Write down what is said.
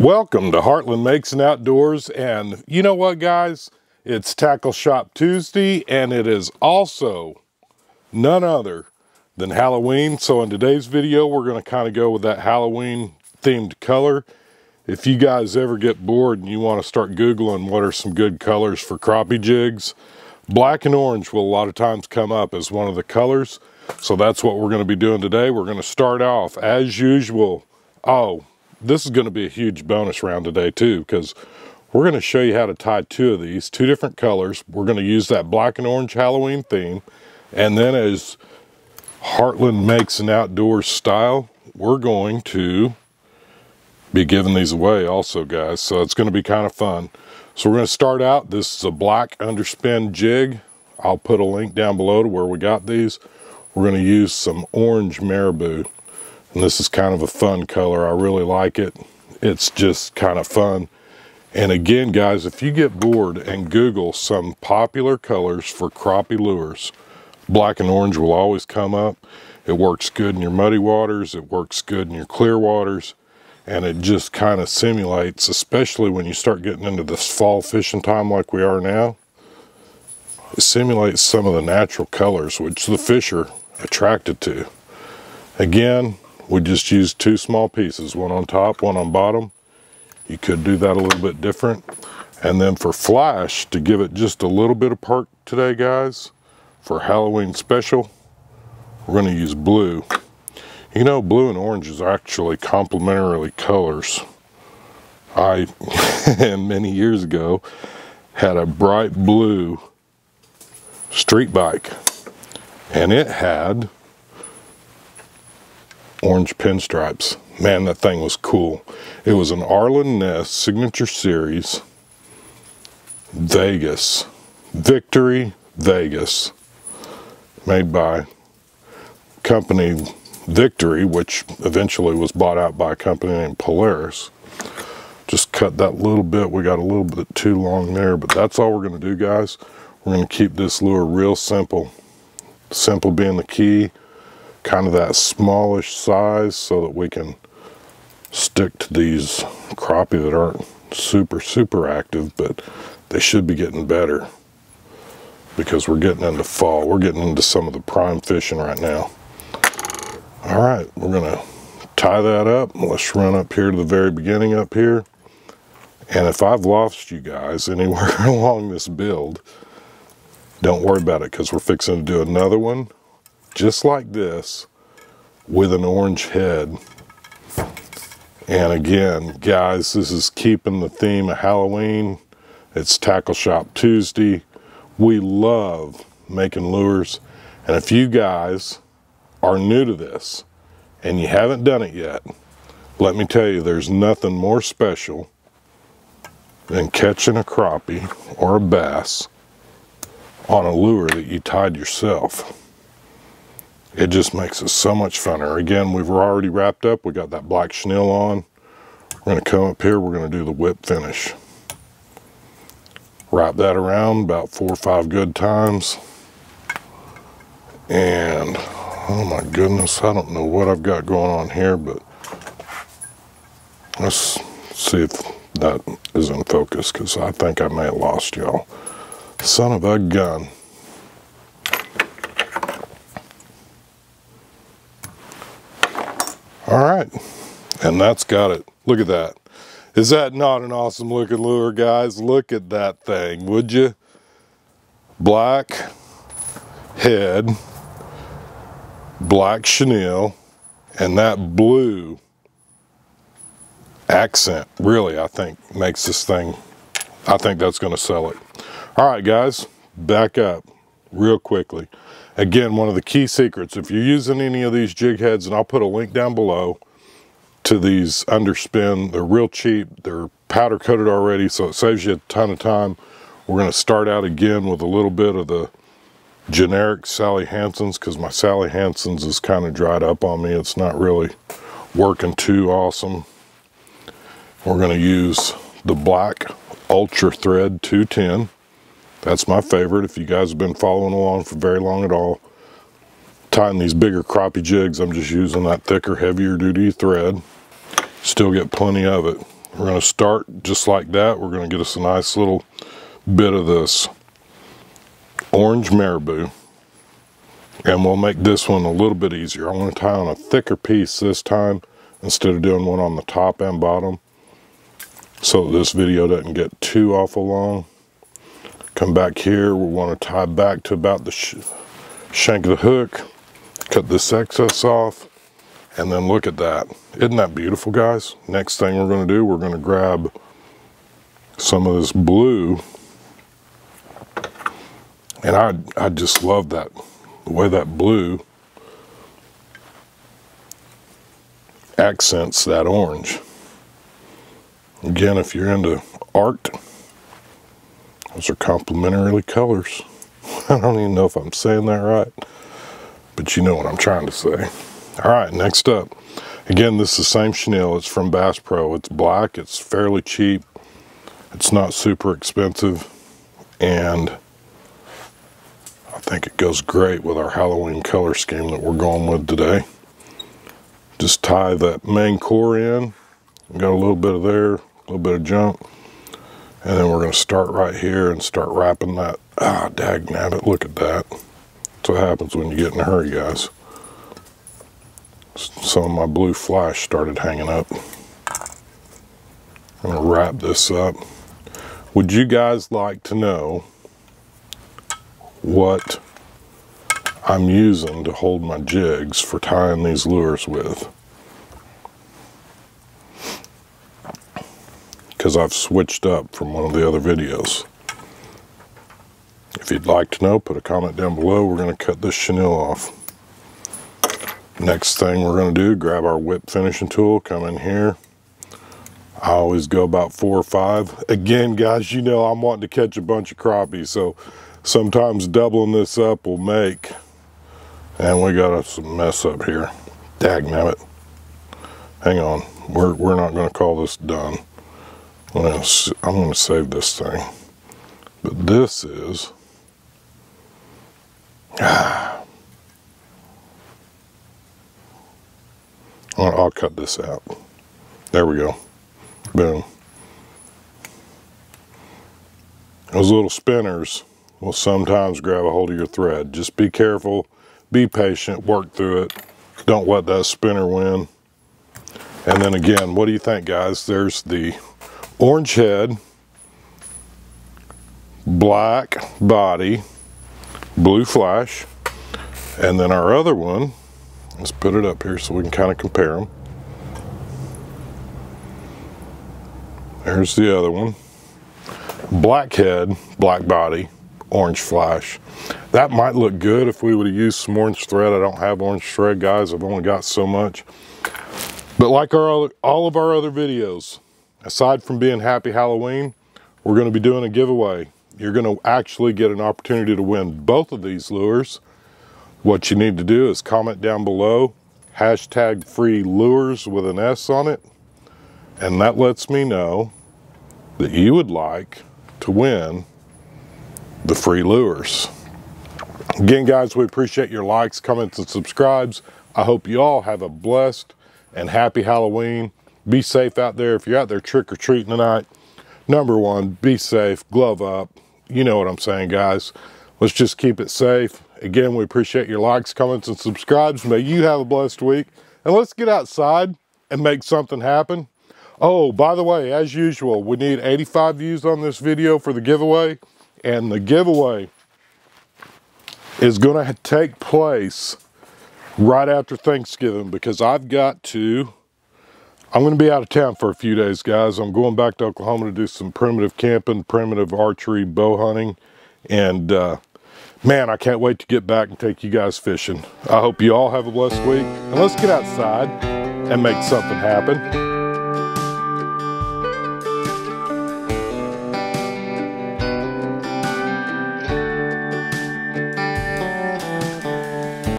Welcome to Heartland Makes and Outdoors. And you know what, guys? It's Tackle Shop Tuesday, and it is also none other than Halloween. So, in today's video, we're going to kind of go with that Halloween themed color. If you guys ever get bored and you want to start Googling what are some good colors for crappie jigs, black and orange will a lot of times come up as one of the colors. So, that's what we're going to be doing today. We're going to start off as usual. Oh, this is going to be a huge bonus round today too because we're going to show you how to tie two of these two different colors. We're going to use that black and orange halloween theme and then as heartland makes an outdoor style we're going to be giving these away also guys so it's going to be kind of fun. So we're going to start out this is a black underspin jig. I'll put a link down below to where we got these. We're going to use some orange marabou and this is kind of a fun color. I really like it. It's just kind of fun. And again, guys, if you get bored and Google some popular colors for crappie lures, black and orange will always come up. It works good in your muddy waters. It works good in your clear waters. And it just kind of simulates, especially when you start getting into this fall fishing time like we are now, it simulates some of the natural colors which the fish are attracted to. Again, we just used two small pieces, one on top, one on bottom. You could do that a little bit different. And then for flash, to give it just a little bit of perk today, guys, for Halloween special, we're gonna use blue. You know, blue and orange is actually complementary colors. I, many years ago, had a bright blue street bike and it had orange pinstripes. Man, that thing was cool. It was an Arlen Ness Signature Series Vegas. Victory Vegas. Made by company Victory, which eventually was bought out by a company named Polaris. Just cut that little bit. We got a little bit too long there, but that's all we're going to do, guys. We're going to keep this lure real simple. Simple being the key kind of that smallish size so that we can stick to these crappie that aren't super, super active, but they should be getting better because we're getting into fall. We're getting into some of the prime fishing right now. All right, we're gonna tie that up. Let's run up here to the very beginning up here. And if I've lost you guys anywhere along this build, don't worry about it because we're fixing to do another one just like this with an orange head. And again, guys, this is keeping the theme of Halloween. It's Tackle Shop Tuesday. We love making lures. And if you guys are new to this and you haven't done it yet, let me tell you, there's nothing more special than catching a crappie or a bass on a lure that you tied yourself it just makes it so much funner. Again, we've already wrapped up. We got that black chenille on. We're gonna come up here, we're gonna do the whip finish. Wrap that around about four or five good times. And, oh my goodness, I don't know what I've got going on here, but let's see if that is in focus, because I think I may have lost y'all. Son of a gun. All right, and that's got it. Look at that. Is that not an awesome looking lure, guys? Look at that thing, would you? Black head, black chenille, and that blue accent really, I think, makes this thing, I think that's going to sell it. All right, guys, back up real quickly. Again, one of the key secrets, if you're using any of these jig heads, and I'll put a link down below to these underspin, they're real cheap, they're powder coated already, so it saves you a ton of time. We're gonna start out again with a little bit of the generic Sally Hansen's because my Sally Hansen's is kind of dried up on me. It's not really working too awesome. We're gonna use the black Ultra Thread 210. That's my favorite. If you guys have been following along for very long at all, tying these bigger crappie jigs, I'm just using that thicker, heavier duty thread. Still get plenty of it. We're going to start just like that. We're going to get us a nice little bit of this orange marabou. And we'll make this one a little bit easier. I want to tie on a thicker piece this time instead of doing one on the top and bottom so this video doesn't get too awful long. Come back here, we want to tie back to about the sh shank of the hook, cut this excess off, and then look at that. Isn't that beautiful, guys? Next thing we're going to do, we're going to grab some of this blue, and I, I just love that, the way that blue accents that orange. Again, if you're into art, those are complementary colors. I don't even know if I'm saying that right, but you know what I'm trying to say. All right, next up. Again, this is the same chenille. It's from Bass Pro. It's black. It's fairly cheap. It's not super expensive. And I think it goes great with our Halloween color scheme that we're going with today. Just tie that main core in. Got a little bit of there, a little bit of junk. And then we're going to start right here and start wrapping that. Ah, dag nabbit, look at that. That's what happens when you get in a hurry, guys. Some of my blue flash started hanging up. I'm to wrap this up. Would you guys like to know what I'm using to hold my jigs for tying these lures with? Because I've switched up from one of the other videos. If you'd like to know, put a comment down below. We're going to cut this chenille off. Next thing we're going to do, grab our whip finishing tool, come in here. I always go about four or five. Again, guys, you know I'm wanting to catch a bunch of crappies, so sometimes doubling this up will make. And we got some mess up here. Dag it. Hang on. We're, we're not going to call this done. I'm going to save this thing. But this is, ah, I'll cut this out. There we go. Boom. Those little spinners will sometimes grab a hold of your thread. Just be careful, be patient, work through it. Don't let that spinner win. And then again, what do you think, guys? There's the orange head, black body, blue flash, and then our other one, let's put it up here so we can kind of compare them. There's the other one. Black head, black body, orange flash. That might look good if we would have used some orange thread. I don't have orange thread, guys. I've only got so much. But like our, all of our other videos, aside from being happy Halloween, we're going to be doing a giveaway. You're going to actually get an opportunity to win both of these lures. What you need to do is comment down below, hashtag free lures with an S on it. And that lets me know that you would like to win the free lures. Again, guys, we appreciate your likes, comments, and subscribes. I hope you all have a blessed and happy Halloween. Be safe out there. If you're out there trick-or-treating tonight, number one, be safe, glove up. You know what I'm saying, guys. Let's just keep it safe. Again, we appreciate your likes, comments, and subscribes. May you have a blessed week. And let's get outside and make something happen. Oh, by the way, as usual, we need 85 views on this video for the giveaway. And the giveaway is going to take place right after Thanksgiving because I've got to I'm going to be out of town for a few days, guys. I'm going back to Oklahoma to do some primitive camping, primitive archery, bow hunting, and uh, man, I can't wait to get back and take you guys fishing. I hope you all have a blessed week, and let's get outside and make something happen.